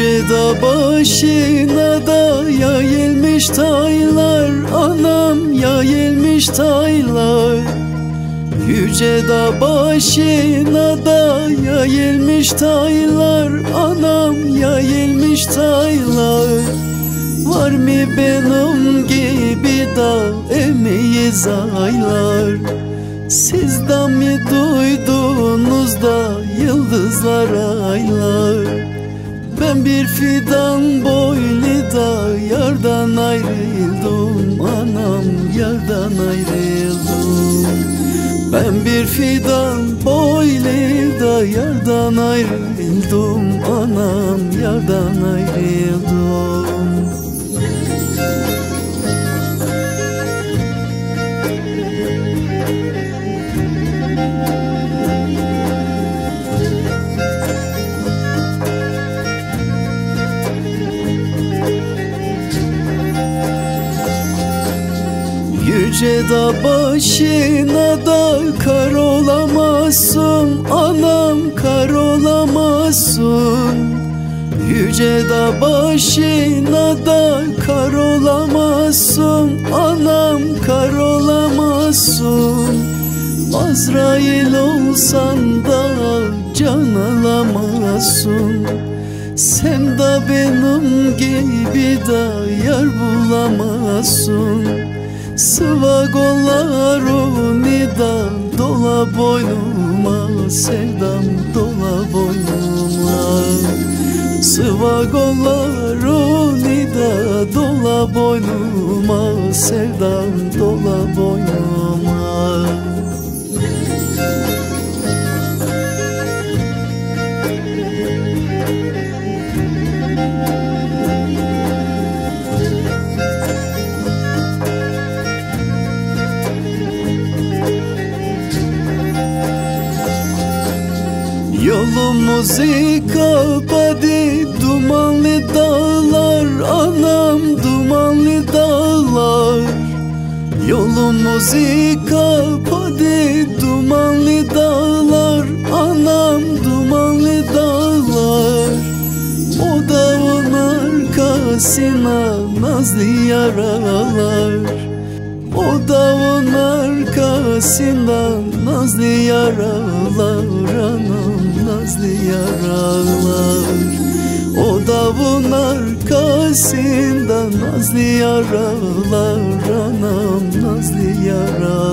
Yüce da başına da yayılmış taylar Anam yayılmış taylar. Yüce da başına da yayılmış taylar Anam yayılmış taylar. Var mı benim gibi da emeği aylar? Siz de mi duydunuz da yıldızlar aylar ben bir fidan boylu da yardan ayrıldım. Anam yardan ayrıldım. Ben bir fidan boylu da yardan ayrıldım. Anam yardan ayrıldım Yüce da başına da kar olamazsın. Anam kar olamazsın. Yüce da başına da kar olamazsın. Anam kar olamazsın. Azrail olsan da can alamazsın. Sen de benim gibi de yar bulamazsın Sıva kollarını da dola boynuma Sevdam dola boynuma. Sıva kollarını da dola boynuma Sevdam dola Yolumuzu kapadı dumanlı dağlar Anam dumanlı dağlar. Yolumuzu kapadı dumanlı dağlar Anam dumanlı dağlar. O dağın arkasına nazlı yaralar. O dağın arkasından nazlı yaralar Anam nazlı yaralar. O davun arkasında nazlı yaralar. Anam nazlı yaralar